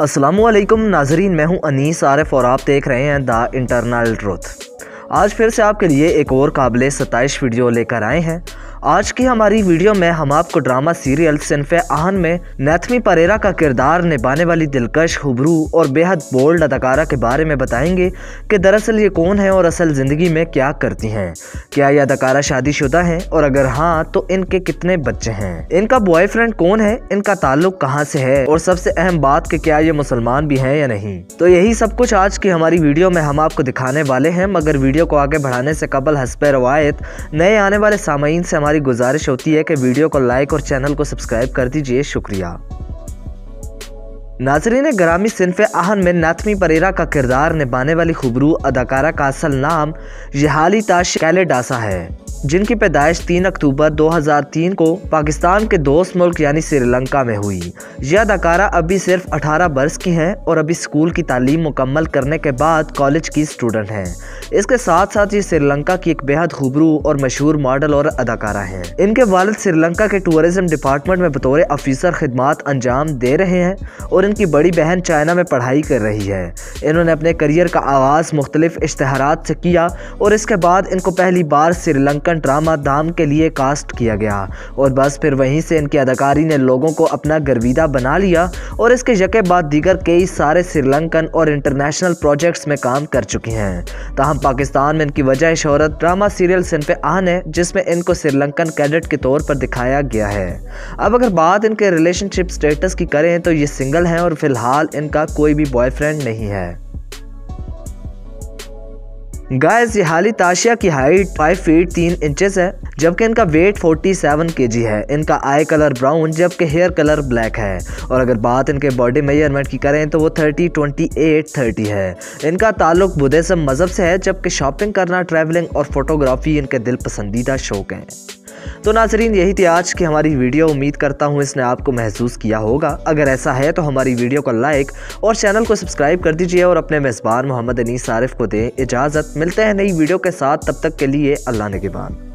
असलम नाजरीन मैं हूँ अनीस आरिफ और आप देख रहे हैं द इंटरनल ट्रुथ। आज फिर से आपके लिए एक और काबिल सताइश वीडियो लेकर आए हैं। आज की हमारी वीडियो में हम आपको ड्रामा सीरियल सिनफ आहन में नैथमी परेरा का किरदार निभाने वाली दिलकश, हुबरू और बेहद बोल्ड अदाकारा के बारे में बताएँगे कि दरअसल ये कौन है और असल ज़िंदगी में क्या करती हैं। क्या ये अदाकारा शादीशुदा हैं? और अगर हाँ तो इनके कितने बच्चे हैं? इनका बॉयफ्रेंड कौन है? इनका ताल्लुक कहाँ से है? और सबसे अहम बात कि क्या ये मुसलमान भी हैं या नहीं? तो यही सब कुछ आज की हमारी वीडियो में हम आपको दिखाने वाले हैं, मगर को आगे बढ़ाने से कबल हसब रवायत। नए आने वाले सामीन से हमारी गुजारिश होती है कि वीडियो को लाइक और चैनल को सब्सक्राइब कर दीजिए। शुक्रिया। नाजरीन, ग्रामी सिनफ आहन में नाथमी परेरा का किरदार निभाने वाली खुबरू अदाकारा का असल नाम यहाली ताश कैलेडासा है। जिनकी पैदाइश 3 अक्टूबर 2003 को पाकिस्तान के दोस्त मुल्क, यानी श्रीलंका में हुई। यह अदाकारा अभी सिर्फ़ 18 बरस की हैं और अभी स्कूल की तालीम मुकम्मल करने के बाद कॉलेज की स्टूडेंट हैं। इसके साथ साथ ये श्रीलंका की एक बेहद खूबरू और मशहूर मॉडल और अदाकारा हैं। इनके वालद श्रीलंका के टूरिज़्म डिपार्टमेंट में बतौर अफीसर खदमात अंजाम दे रहे हैं और इनकी बड़ी बहन चाइना में पढ़ाई कर रही है। इन्होंने अपने करियर का आगाज़ मुख्तलिफ़ इश्तहार से किया और इसके बाद इनको पहली बार श्रीलंकन ड्रामा दाम के लिए कास्ट किया गया। और बस फिर वहीं से इनकी अदाकारी ने लोगों को अपना गर्विदा बना लिया और इसके यके बाद दीगर कई सारे श्रीलंकन और इंटरनेशनल प्रोजेक्ट्स में काम कर चुकी हैं। तहम पाकिस्तान में इनकी वजह शहरत ड्रामा सीरियल सिनफ आन है, जिसमें इनको श्रीलंकन कैडेट के तौर पर दिखाया गया है। अब अगर बात इनके रिलेशनशिप स्टेटस की करें तो ये सिंगल हैं और फ़िलहाल इनका कोई भी बॉयफ्रेंड नहीं है। गाइस ये हाली ताशिया की हाइट 5 फीट 3 इंचेस है, जबकि इनका वेट 47 केजी है। इनका आई कलर ब्राउन जबकि हेयर कलर ब्लैक है। और अगर बात इनके बॉडी मेज़रमेंट की करें तो वो 30 28 30 है। इनका ताल्लुक बुद्धिज्म मज़हब से है, जबकि शॉपिंग करना ट्रैवलिंग और फोटोग्राफी इनके दिल पसंदीदा शौक हैं। तो नाजरीन, यही थी आज की हमारी वीडियो। उम्मीद करता हूँ इसने आपको महसूस किया होगा। अगर ऐसा है तो हमारी वीडियो को लाइक और चैनल को सब्सक्राइब कर दीजिए और अपने मेज़बान मोहम्मद अनीस आरिफ को दें इजाज़त। मिलते हैं नई वीडियो के साथ। तब तक के लिए अल्लाह ने के बाद।